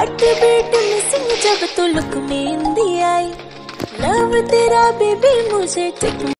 अट beat missing जब तू look में आई लव तेरा बेबी मुझे